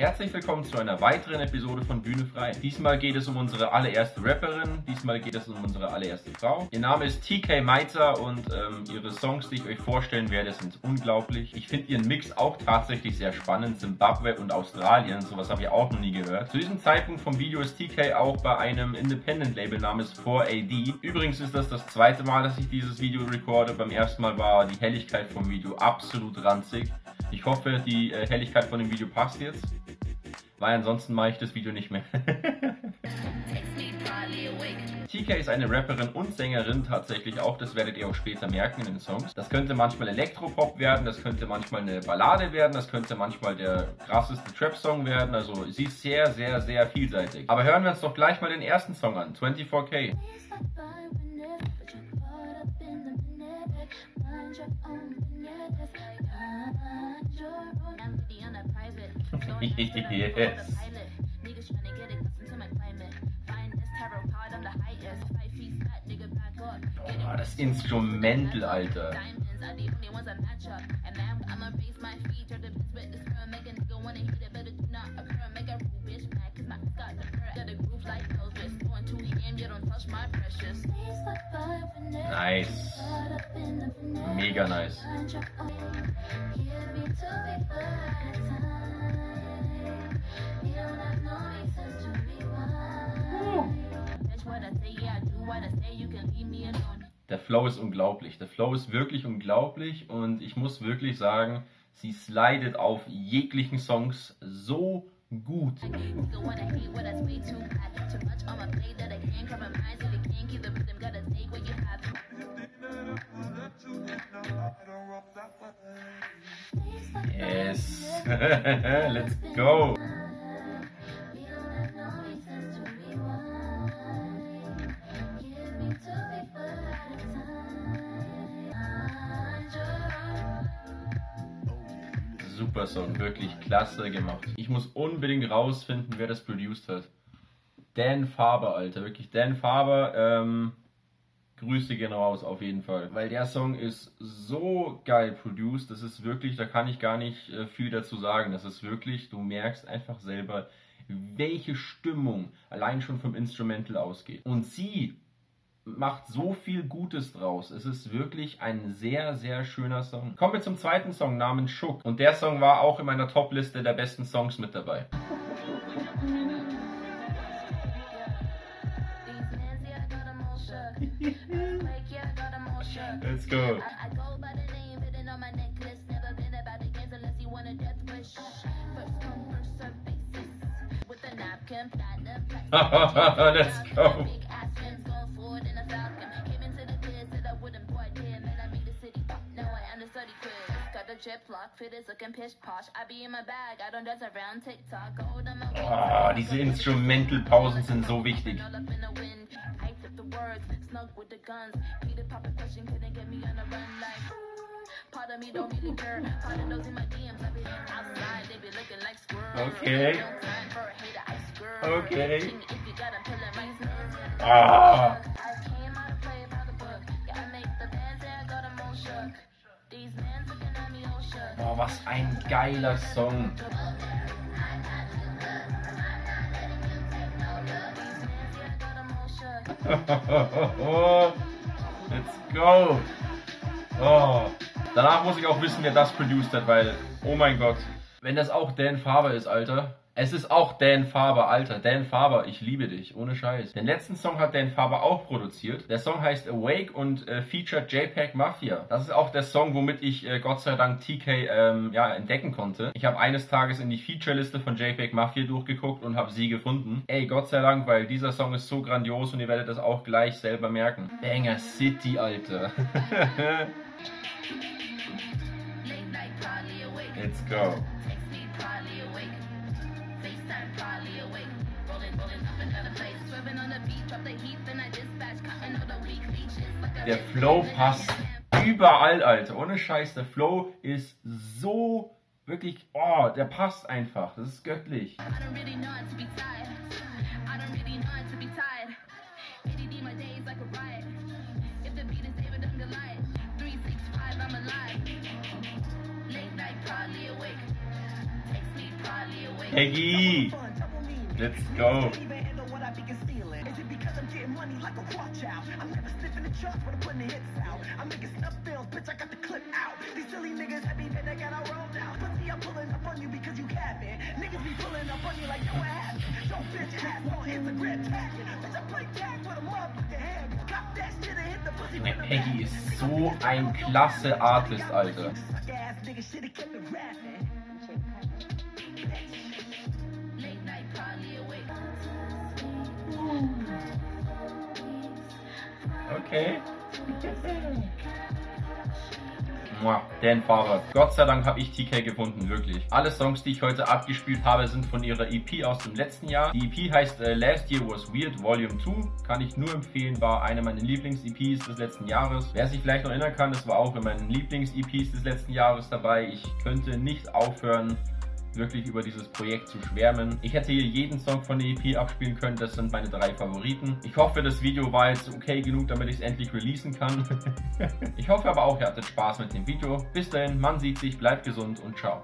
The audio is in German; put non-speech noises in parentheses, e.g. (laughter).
Herzlich willkommen zu einer weiteren Episode von Bühne frei. Diesmal geht es um unsere allererste Rapperin, diesmal geht es um unsere allererste Frau. Ihr Name ist TK Meitzer und ähm, ihre Songs, die ich euch vorstellen werde, sind unglaublich. Ich finde ihren Mix auch tatsächlich sehr spannend. Zimbabwe und Australien, sowas habe ich auch noch nie gehört. Zu diesem Zeitpunkt vom Video ist TK auch bei einem Independent-Label namens 4AD. Übrigens ist das das zweite Mal, dass ich dieses Video recorde. Beim ersten Mal war die Helligkeit vom Video absolut ranzig. Ich hoffe, die äh, Helligkeit von dem Video passt jetzt weil ansonsten mache ich das Video nicht mehr. (laughs) TK ist eine Rapperin und Sängerin tatsächlich auch, das werdet ihr auch später merken in den Songs. Das könnte manchmal Elektropop werden, das könnte manchmal eine Ballade werden, das könnte manchmal der krasseste Trap-Song werden, also sie ist sehr, sehr, sehr vielseitig. Aber hören wir uns doch gleich mal den ersten Song an, 24K. (laughs) yes. Oh, das Instrumental, Alter. Nice. Mega nice. Der Flow ist unglaublich. Der Flow ist wirklich unglaublich und ich muss wirklich sagen, sie slidet auf jeglichen Songs so gut. Yes. (laughs) Let's go. Super Song, wirklich klasse gemacht. Ich muss unbedingt rausfinden, wer das produced hat. Dan Faber, Alter, wirklich Dan Faber. Ähm, Grüße gehen raus, auf jeden Fall. Weil der Song ist so geil produced, das ist wirklich, da kann ich gar nicht äh, viel dazu sagen. Das ist wirklich, du merkst einfach selber, welche Stimmung allein schon vom Instrumental ausgeht. Und sie macht so viel Gutes draus. Es ist wirklich ein sehr, sehr schöner Song. Kommen wir zum zweiten Song namens Schuck. Und der Song war auch in meiner Top-Liste der besten Songs mit dabei. Let's go. (laughs) Let's go. Oh, diese Instrumental-Pausen sind so wichtig. Okay. Okay. Ah. Oh, was ein geiler Song. (laughs) Let's go. Oh. Danach muss ich auch wissen, wer das produced hat, weil, oh mein Gott. Wenn das auch Dan Faber ist, Alter, es ist auch Dan Faber, Alter. Dan Faber, ich liebe dich, ohne Scheiß. Den letzten Song hat Dan Faber auch produziert. Der Song heißt Awake und äh, featured JPEG Mafia. Das ist auch der Song, womit ich äh, Gott sei Dank TK ähm, ja, entdecken konnte. Ich habe eines Tages in die Featureliste von JPEG Mafia durchgeguckt und habe sie gefunden. Ey, Gott sei Dank, weil dieser Song ist so grandios und ihr werdet das auch gleich selber merken. Banger City, Alter. (laughs) Let's go. Der Flow passt überall, Alter. Ohne Scheiß, der Flow ist so wirklich, oh, der passt einfach. Das ist göttlich. I'm getting money like a watch out. I'm never sniffing the charts when I'm putting the hits out. I'm making snuff fills, bitch, I got the clip out. These silly niggas happy that they got all rolled now. Pussy, I'm pulling up on you because you capping. Niggas be pulling up on you like yo, what happened? Yo, bitch, ass on Instagram tagging. Bitch, I play tag with a motherfucking hand. Cop that shit and hit the pussy. Peggy is so ein klasse Artist, Alter. Late. Okay. Dan Fahrer. Gott sei Dank habe ich TK gefunden, wirklich. Alle Songs, die ich heute abgespielt habe, sind von ihrer EP aus dem letzten Jahr. Die EP heißt äh, Last Year Was Weird Volume 2. Kann ich nur empfehlen, war eine meiner Lieblings-EPs des letzten Jahres. Wer sich vielleicht noch erinnern kann, das war auch in meinen Lieblings-EPs des letzten Jahres dabei. Ich könnte nicht aufhören, wirklich über dieses Projekt zu schwärmen. Ich hätte hier jeden Song von der EP abspielen können, das sind meine drei Favoriten. Ich hoffe, das Video war jetzt okay genug, damit ich es endlich releasen kann. (laughs) ich hoffe aber auch, ihr hattet Spaß mit dem Video. Bis dahin, man sieht sich, bleibt gesund und ciao.